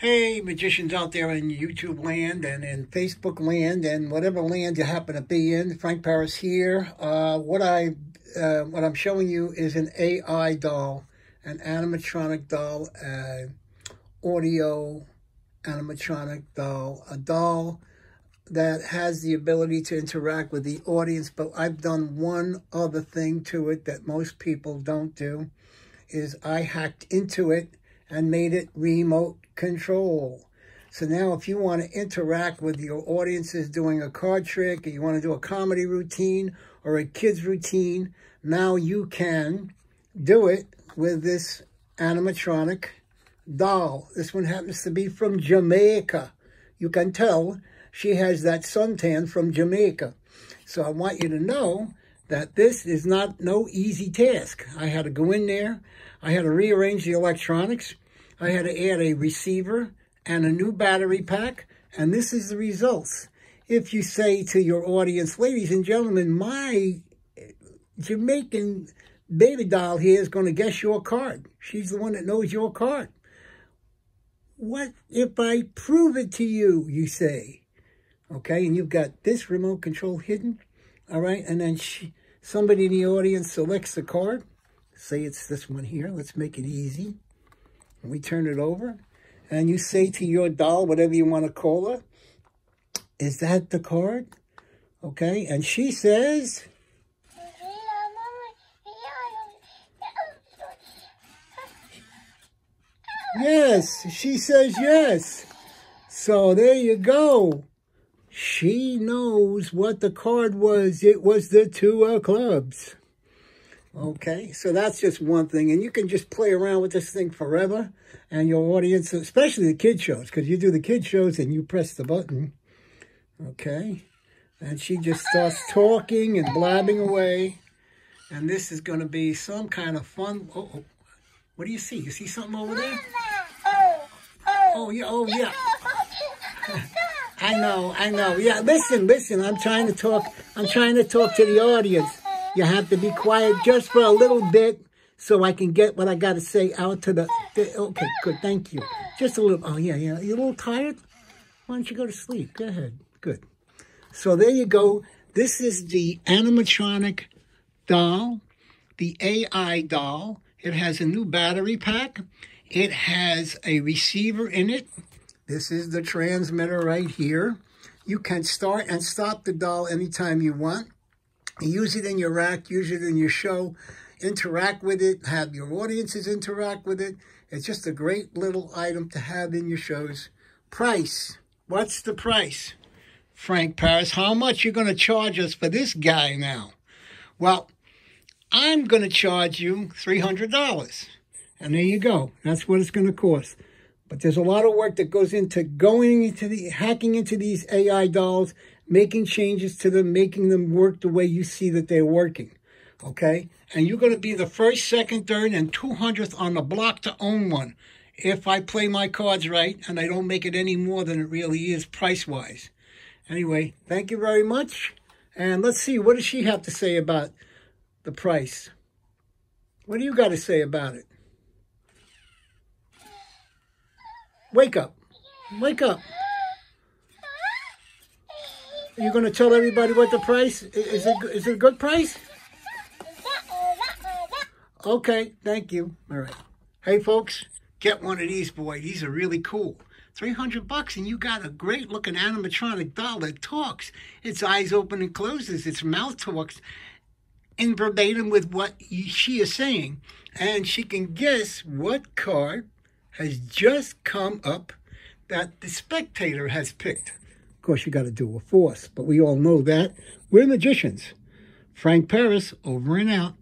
Hey, magicians out there in YouTube land and in Facebook land and whatever land you happen to be in, Frank Paris here. Uh, what I uh, what I'm showing you is an AI doll, an animatronic doll, uh, audio animatronic doll, a doll that has the ability to interact with the audience. But I've done one other thing to it that most people don't do, is I hacked into it and made it remote control. So now if you want to interact with your audiences doing a card trick, or you want to do a comedy routine or a kid's routine, now you can do it with this animatronic doll. This one happens to be from Jamaica. You can tell she has that suntan from Jamaica. So I want you to know that this is not no easy task. I had to go in there. I had to rearrange the electronics. I had to add a receiver and a new battery pack, and this is the results. If you say to your audience, ladies and gentlemen, my Jamaican baby doll here is going to guess your card. She's the one that knows your card. What if I prove it to you, you say? Okay, and you've got this remote control hidden, all right? And then she, somebody in the audience selects the card. Say it's this one here. Let's make it easy. We turn it over and you say to your doll, whatever you want to call her, is that the card? Okay, and she says... Yes, she says yes. So there you go. She knows what the card was. It was the two of clubs. Okay, so that's just one thing. And you can just play around with this thing forever. And your audience, especially the kid shows, because you do the kid shows and you press the button. Okay, and she just starts talking and blabbing away. And this is going to be some kind of fun. Oh, oh, what do you see? You see something over there? Oh, oh yeah, oh, yeah. I know, I know. Yeah, listen, listen. I'm trying to talk. I'm trying to talk to the audience. You have to be quiet just for a little bit so I can get what I got to say out to the, the, Okay, good. Thank you. Just a little. Oh, yeah, yeah. You a little tired? Why don't you go to sleep? Go ahead. Good. So there you go. This is the animatronic doll, the AI doll. It has a new battery pack. It has a receiver in it. This is the transmitter right here. You can start and stop the doll anytime you want. Use it in your rack, use it in your show, interact with it, have your audiences interact with it. It's just a great little item to have in your shows. Price. What's the price? Frank Paris, how much you going to charge us for this guy now? Well, I'm going to charge you $300. And there you go. That's what it's going to cost. But there's a lot of work that goes into going into the hacking into these AI dolls making changes to them, making them work the way you see that they're working. Okay? And you're going to be the first, second, third, and 200th on the block to own one if I play my cards right and I don't make it any more than it really is price-wise. Anyway, thank you very much. And let's see, what does she have to say about the price? What do you got to say about it? Wake up. Wake up. You're going to tell everybody what the price is? It is it a good price? Okay, thank you. All right. Hey, folks, get one of these, boy. These are really cool. 300 bucks and you got a great looking animatronic doll that talks. Its eyes open and closes. Its mouth talks in verbatim with what she is saying. And she can guess what card has just come up that the spectator has picked Of course, you got to do a force, but we all know that. We're magicians. Frank Paris, over and out.